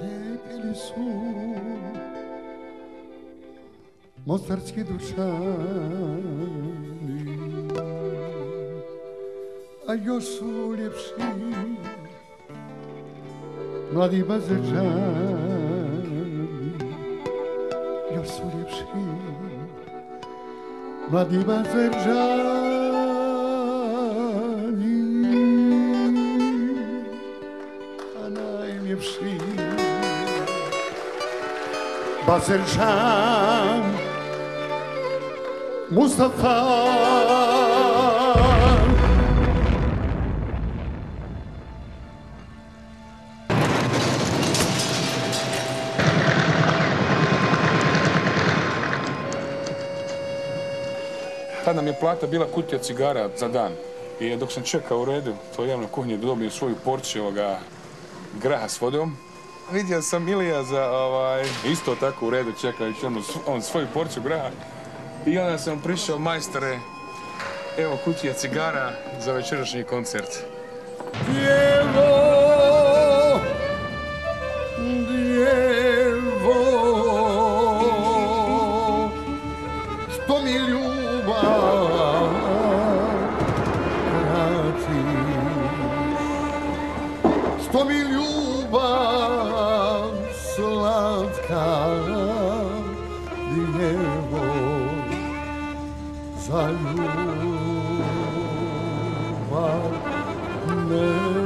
Lijepili su mostarski dušani A još su ljepši mladi bazečani Još su ljepši mladi bazečani Bazerčan Mustafa Tad nam je plata bila kutija cigara za dan. I dok sam čekao u redu, to javno kuhinje dobio svoju porciju graha s vodom. Vidio sam Ilija za ovaj, isto tako u redu čekajući onu, on svoju porciju graha. I onda sam prišao majstore, evo kutija cigara za večerašnji koncert. Djevo Djevo Što mi ljubav vrati Što mi ljubav slatka Djevo Za ljubav ne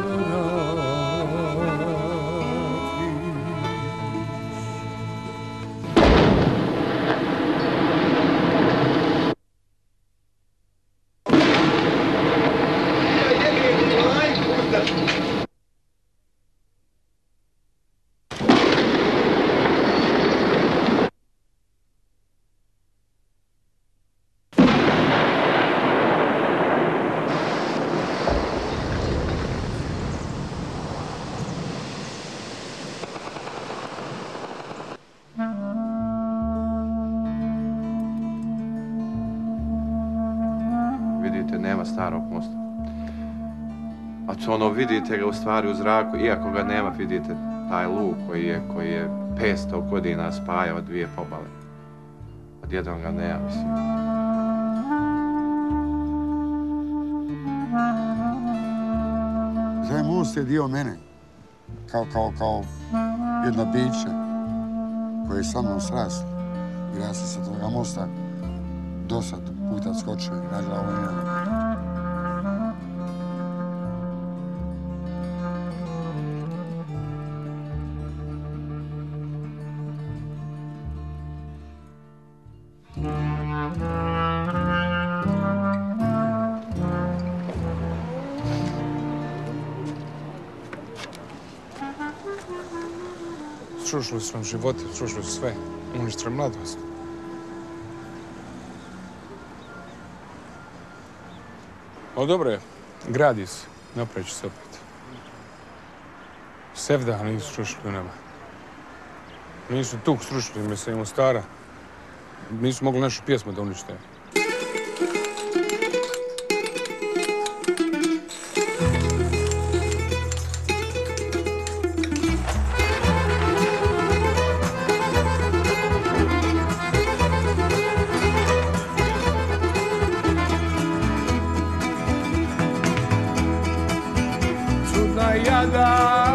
Vidite, nema starog mosta. A to ono, vidite ga u stvari u zraku, iako ga nema, vidite taj luk koji je, koji je 500 godina spajao dvije pobale. Odjednom ga nema, mislim. Taj most je dio mene. Kao, kao, kao jedna biće koje je sa mnom sraslo. Jer ja sam sa toga mosta dosad puta i na noge. Srušili su nam živote, srušili su sve. Uništili mladost. O dobro je, gradi se, napravit se opet. Sevda nisu srušili u nama. Nisu tu srušili, mislim, stara. Nisu mogli našu pjesmu da unište. が嫌だ